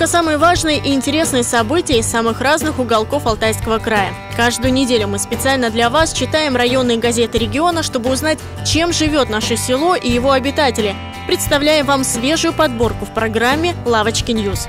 только самые важные и интересные события из самых разных уголков Алтайского края. Каждую неделю мы специально для вас читаем районные газеты региона, чтобы узнать, чем живет наше село и его обитатели. Представляем вам свежую подборку в программе «Лавочки News».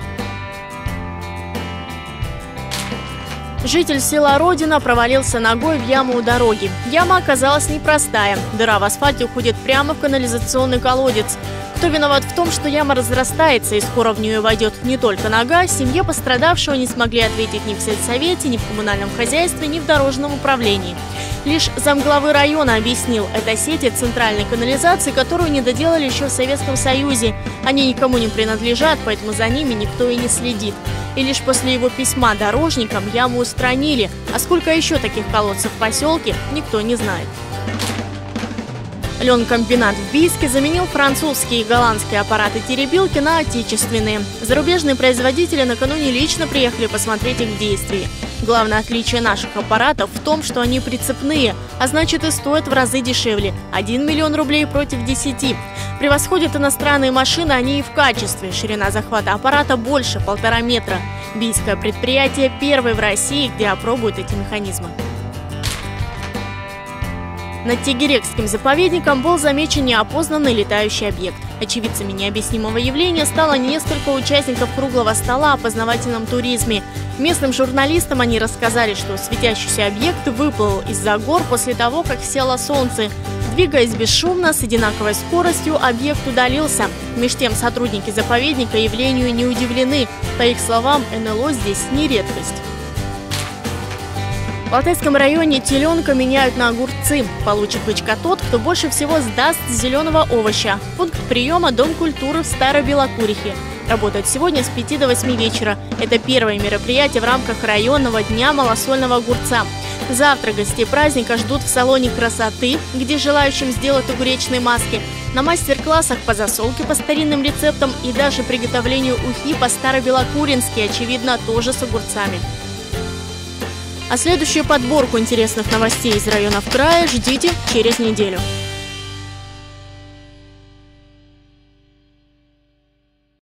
Житель села Родина провалился ногой в яму у дороги. Яма оказалась непростая. Дыра в асфальте уходит прямо в канализационный колодец. Кто виноват в том, что яма разрастается и скоро в нее войдет не только нога, семье пострадавшего не смогли ответить ни в сельсовете, ни в коммунальном хозяйстве, ни в дорожном управлении. Лишь замглавы района объяснил, это сети центральной канализации, которую не доделали еще в Советском Союзе. Они никому не принадлежат, поэтому за ними никто и не следит. И лишь после его письма дорожникам яму устранили, а сколько еще таких колодцев в поселке, никто не знает. Ленкомбинат в Бийске заменил французские и голландские аппараты-теребилки на отечественные. Зарубежные производители накануне лично приехали посмотреть их в действии. Главное отличие наших аппаратов в том, что они прицепные, а значит и стоят в разы дешевле – 1 миллион рублей против 10. Превосходят иностранные машины они и в качестве. Ширина захвата аппарата больше – полтора метра. Бийское предприятие первое в России, где опробуют эти механизмы. Над Тегерекским заповедником был замечен неопознанный летающий объект. Очевидцами необъяснимого явления стало несколько участников круглого стола о познавательном туризме. Местным журналистам они рассказали, что светящийся объект выплыл из-за гор после того, как село солнце. Двигаясь бесшумно, с одинаковой скоростью, объект удалился. Меж тем сотрудники заповедника явлению не удивлены. По их словам, НЛО здесь не редкость. В Алтайском районе теленка меняют на огурцы. Получит бычка тот, кто больше всего сдаст зеленого овоща. Пункт приема – Дом культуры в Старой Белокурихе. Работает сегодня с 5 до 8 вечера. Это первое мероприятие в рамках районного дня малосольного огурца. Завтра гостей праздника ждут в салоне красоты, где желающим сделать огуречные маски, на мастер-классах по засолке по старинным рецептам и даже приготовлению ухи по старобелокурински, очевидно, тоже с огурцами. А следующую подборку интересных новостей из районов края ждите через неделю.